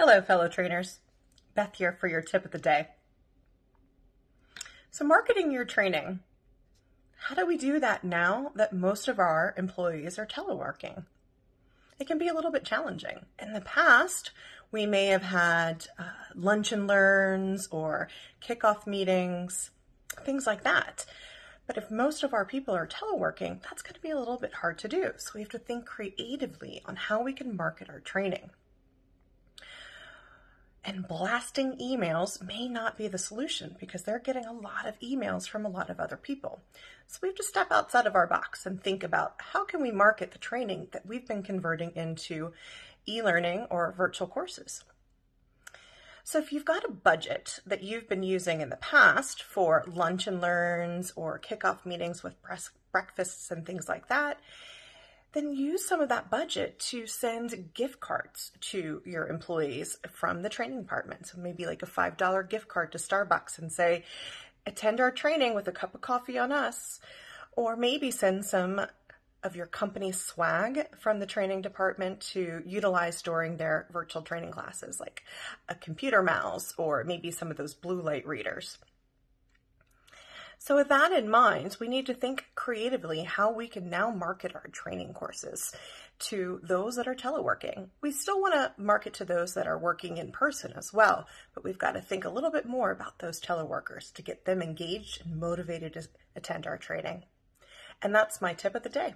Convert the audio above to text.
Hello, fellow trainers. Beth here for your tip of the day. So, marketing your training. How do we do that now that most of our employees are teleworking? It can be a little bit challenging. In the past, we may have had uh, lunch and learns or kickoff meetings, things like that. But if most of our people are teleworking, that's going to be a little bit hard to do. So we have to think creatively on how we can market our training. And blasting emails may not be the solution because they're getting a lot of emails from a lot of other people. So we have to step outside of our box and think about how can we market the training that we've been converting into e-learning or virtual courses. So if you've got a budget that you've been using in the past for lunch and learns or kickoff meetings with breakfasts and things like that, then use some of that budget to send gift cards to your employees from the training department. So maybe like a $5 gift card to Starbucks and say, attend our training with a cup of coffee on us. Or maybe send some of your company swag from the training department to utilize during their virtual training classes, like a computer mouse or maybe some of those blue light readers. So with that in mind, we need to think creatively how we can now market our training courses to those that are teleworking. We still want to market to those that are working in person as well, but we've got to think a little bit more about those teleworkers to get them engaged and motivated to attend our training. And that's my tip of the day.